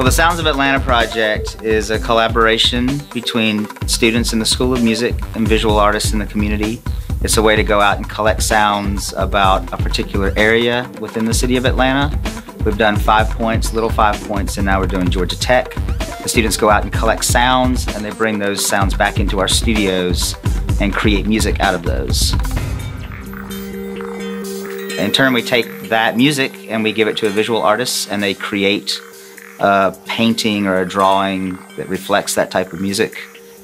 Well, the Sounds of Atlanta project is a collaboration between students in the School of Music and visual artists in the community. It's a way to go out and collect sounds about a particular area within the city of Atlanta. We've done five points, little five points, and now we're doing Georgia Tech. The students go out and collect sounds and they bring those sounds back into our studios and create music out of those. In turn, we take that music and we give it to a visual artist and they create a painting or a drawing that reflects that type of music.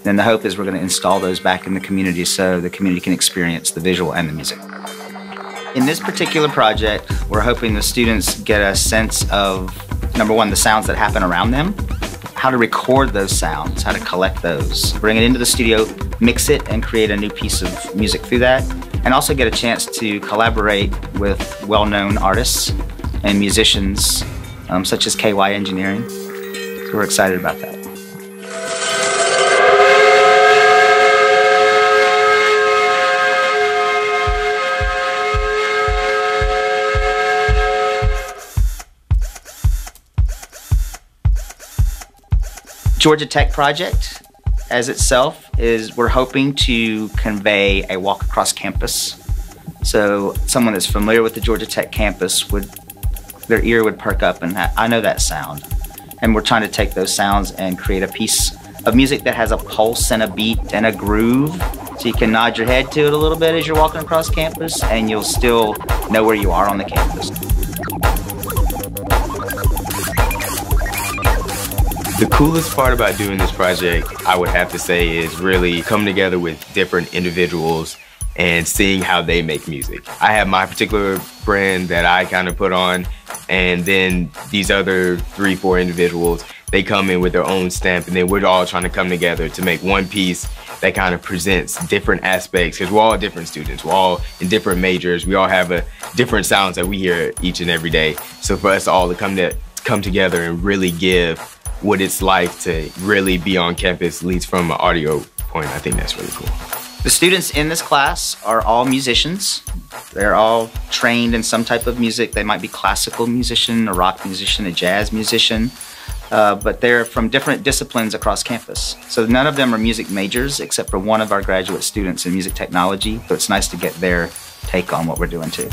Then the hope is we're going to install those back in the community so the community can experience the visual and the music. In this particular project, we're hoping the students get a sense of, number one, the sounds that happen around them, how to record those sounds, how to collect those, bring it into the studio, mix it, and create a new piece of music through that, and also get a chance to collaborate with well-known artists and musicians um, such as KY Engineerin'. So we're excited about that. Georgia Tech project as itself is we're hoping to convey a walk across campus. So someone that's familiar with the Georgia Tech campus would their ear would perk up and I know that sound. And we're trying to take those sounds and create a piece of music that has a pulse and a beat and a groove. So you can nod your head to it a little bit as you're walking across campus and you'll still know where you are on the campus. The coolest part about doing this project, I would have to say, is really coming together with different individuals and seeing how they make music. I have my particular brand that I kind of put on, and then these other three, four individuals, they come in with their own stamp, and then we're all trying to come together to make one piece that kind of presents different aspects, because we're all different students, we're all in different majors, we all have a different sounds that we hear each and every day. So for us all to come to come together and really give what it's like to really be on campus, at least from an audio point, I think that's really cool. The students in this class are all musicians. They're all trained in some type of music. They might be classical musician, a rock musician, a jazz musician, uh, but they're from different disciplines across campus. So none of them are music majors except for one of our graduate students in music technology. So it's nice to get their take on what we're doing too.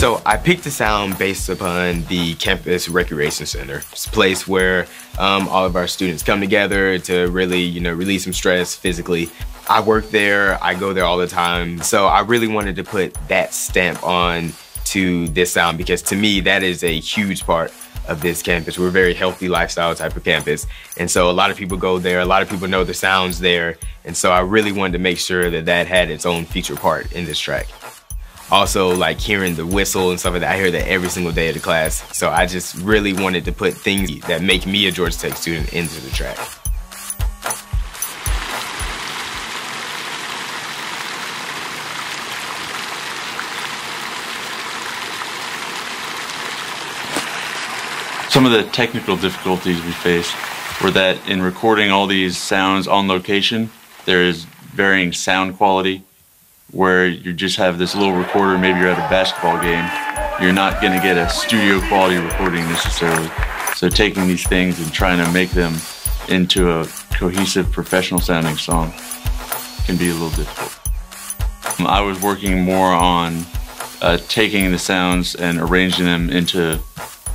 So I picked the sound based upon the campus recreation center. It's a place where um, all of our students come together to really, you know, release some stress physically. I work there, I go there all the time. So I really wanted to put that stamp on to this sound because to me, that is a huge part of this campus. We're a very healthy lifestyle type of campus. And so a lot of people go there, a lot of people know the sounds there. And so I really wanted to make sure that that had its own feature part in this track also like hearing the whistle and stuff like that. I hear that every single day of the class. So I just really wanted to put things that make me a Georgia Tech student into the track. Some of the technical difficulties we faced were that in recording all these sounds on location, there is varying sound quality where you just have this little recorder, maybe you're at a basketball game, you're not going to get a studio quality recording necessarily. So taking these things and trying to make them into a cohesive professional sounding song can be a little difficult. I was working more on uh, taking the sounds and arranging them into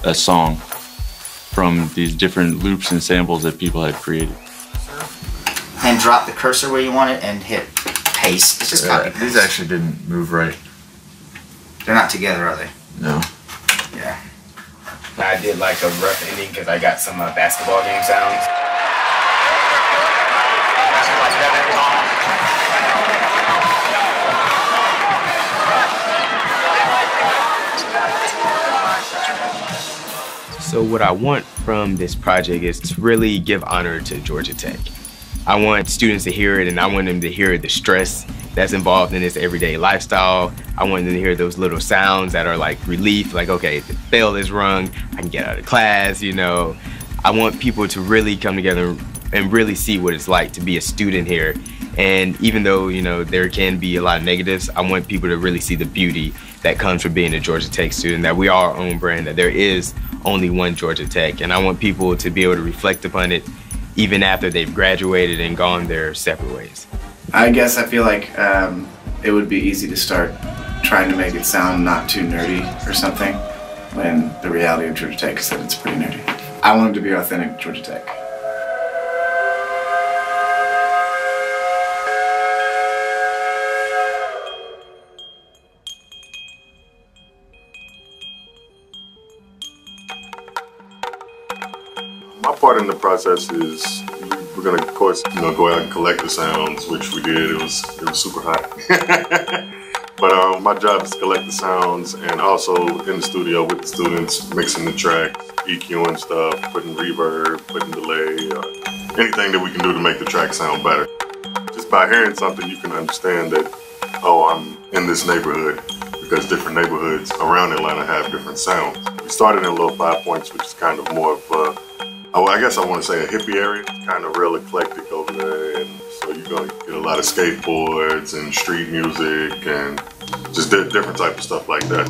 a song from these different loops and samples that people had created. And drop the cursor where you want it and hit paste. It's just copy paste. These actually didn't move right. They're not together, are they? No. Yeah. I did like a rough ending because I got some uh, basketball game sounds. So what I want from this project is to really give honor to Georgia Tech. I want students to hear it and I want them to hear the stress that's involved in this everyday lifestyle. I want them to hear those little sounds that are like relief, like, okay, the bell is rung, I can get out of class, you know. I want people to really come together and really see what it's like to be a student here. And even though, you know, there can be a lot of negatives, I want people to really see the beauty that comes from being a Georgia Tech student, that we are our own brand, that there is only one Georgia Tech. And I want people to be able to reflect upon it even after they've graduated and gone their separate ways. I guess I feel like um, it would be easy to start trying to make it sound not too nerdy or something when the reality of Georgia Tech is that it's pretty nerdy. I want it to be authentic Georgia Tech. Part in the process is we're gonna, of course, you know, go out and collect the sounds, which we did. It was it was super hot. but um, my job is to collect the sounds and also in the studio with the students, mixing the track, EQing stuff, putting reverb, putting delay, uh, anything that we can do to make the track sound better. Just by hearing something, you can understand that, oh, I'm in this neighborhood because different neighborhoods around Atlanta have different sounds. We started in Little Five Points, which is kind of more of a Oh, I guess I want to say a hippie area. Kind of real eclectic over there, and so you're gonna get a lot of skateboards and street music and just di different type of stuff like that.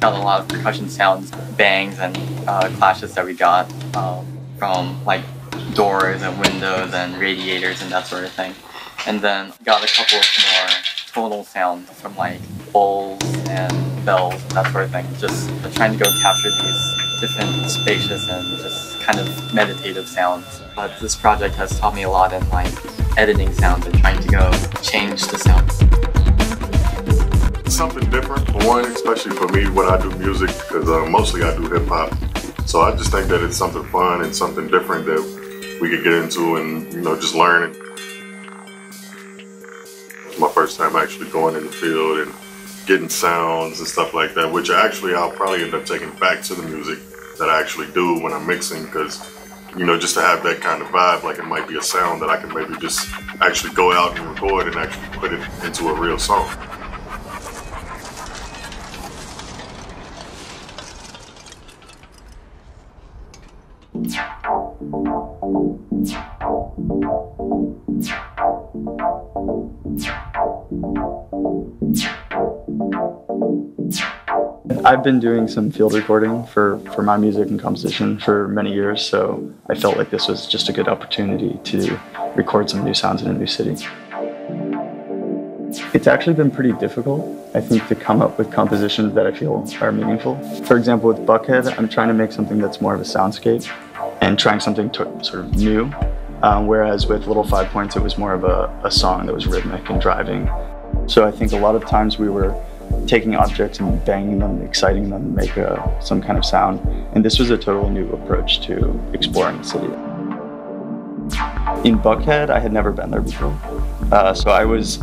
Got a lot of percussion sounds, bangs, and uh, clashes that we got um, from like doors and windows and radiators and that sort of thing. And then got a couple of more tonal sounds from like bowls and bells and that sort of thing. Just trying to go capture these different spacious and just kind of meditative sounds. But this project has taught me a lot in like editing sounds and trying to go change the sounds. Something different one, especially for me when I do music, because uh, mostly I do hip hop. So I just think that it's something fun and something different that we could get into and you know just learn. It's my first time actually going in the field and getting sounds and stuff like that, which actually I'll probably end up taking back to the music that I actually do when I'm mixing because, you know, just to have that kind of vibe, like it might be a sound that I can maybe just actually go out and record and actually put it into a real song. I've been doing some field recording for, for my music and composition for many years, so I felt like this was just a good opportunity to record some new sounds in a new city. It's actually been pretty difficult, I think, to come up with compositions that I feel are meaningful. For example, with Buckhead, I'm trying to make something that's more of a soundscape and trying something sort of new, um, whereas with Little Five Points, it was more of a, a song that was rhythmic and driving. So I think a lot of times we were taking objects and banging them, exciting them, make a, some kind of sound. And this was a totally new approach to exploring the city. In Buckhead, I had never been there before. Uh, so I was,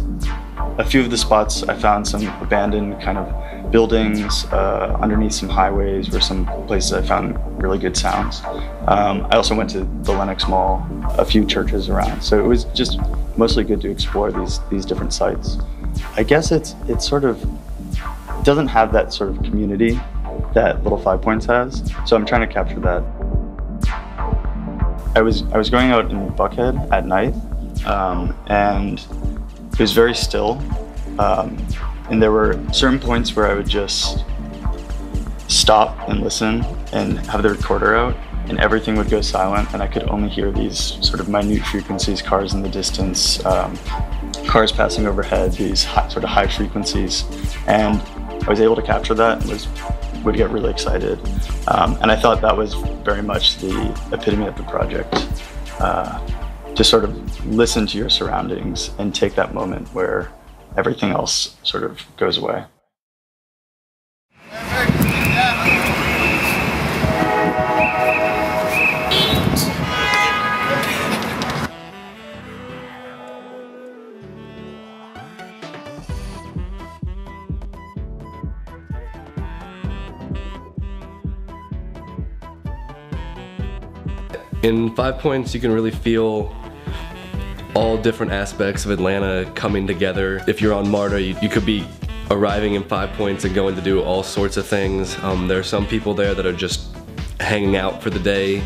a few of the spots I found some abandoned kind of buildings uh, underneath some highways were some places I found really good sounds. Um, I also went to the Lenox Mall, a few churches around. So it was just mostly good to explore these, these different sites. I guess it's, it's sort of doesn't have that sort of community that Little Five Points has. So I'm trying to capture that. I was I was going out in Buckhead at night, um, and it was very still. Um, and there were certain points where I would just stop and listen and have the recorder out, and everything would go silent, and I could only hear these sort of minute frequencies, cars in the distance, um, cars passing overhead, these high, sort of high frequencies, and I was able to capture that and was would get really excited. Um, and I thought that was very much the epitome of the project. Uh, to sort of listen to your surroundings and take that moment where everything else sort of goes away. In Five Points, you can really feel all different aspects of Atlanta coming together. If you're on MARTA, you, you could be arriving in Five Points and going to do all sorts of things. Um, there are some people there that are just hanging out for the day.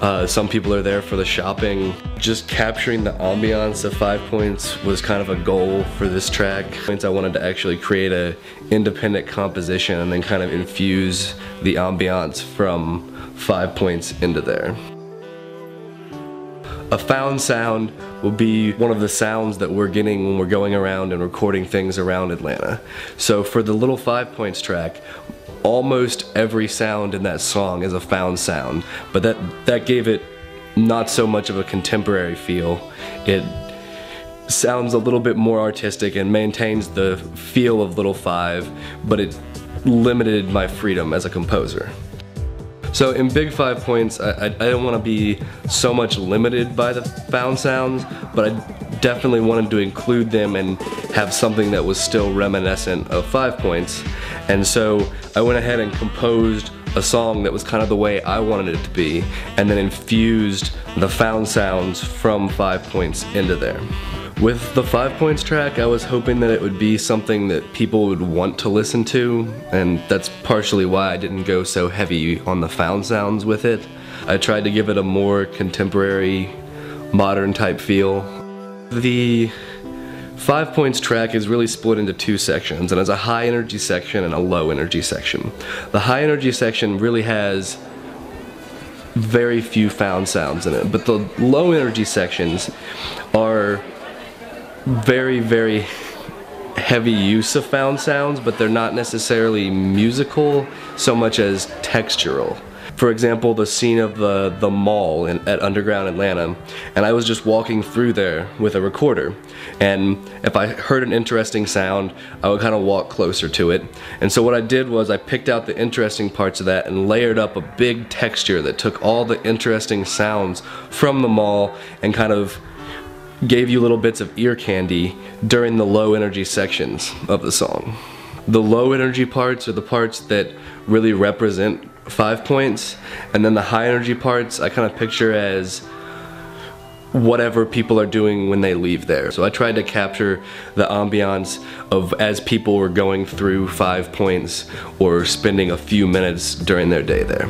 Uh, some people are there for the shopping. Just capturing the ambiance of Five Points was kind of a goal for this track. I wanted to actually create a independent composition and then kind of infuse the ambiance from Five Points into there. A found sound will be one of the sounds that we're getting when we're going around and recording things around Atlanta. So for the Little Five Points track, almost every sound in that song is a found sound, but that, that gave it not so much of a contemporary feel. It sounds a little bit more artistic and maintains the feel of Little Five, but it limited my freedom as a composer. So in Big Five Points, I, I, I don't want to be so much limited by the found sounds, but I definitely wanted to include them and have something that was still reminiscent of Five Points. And so I went ahead and composed a song that was kind of the way I wanted it to be, and then infused the found sounds from Five Points into there. With the Five Points track, I was hoping that it would be something that people would want to listen to, and that's partially why I didn't go so heavy on the found sounds with it. I tried to give it a more contemporary, modern type feel. The Five Points track is really split into two sections, and there's a high energy section and a low energy section. The high energy section really has very few found sounds in it, but the low energy sections are very, very heavy use of found sounds, but they're not necessarily musical so much as textural. For example, the scene of the, the mall in, at Underground Atlanta, and I was just walking through there with a recorder. And if I heard an interesting sound, I would kind of walk closer to it. And so what I did was I picked out the interesting parts of that and layered up a big texture that took all the interesting sounds from the mall and kind of gave you little bits of ear candy during the low energy sections of the song. The low energy parts are the parts that really represent five points, and then the high energy parts I kind of picture as whatever people are doing when they leave there. So I tried to capture the ambiance of as people were going through five points or spending a few minutes during their day there.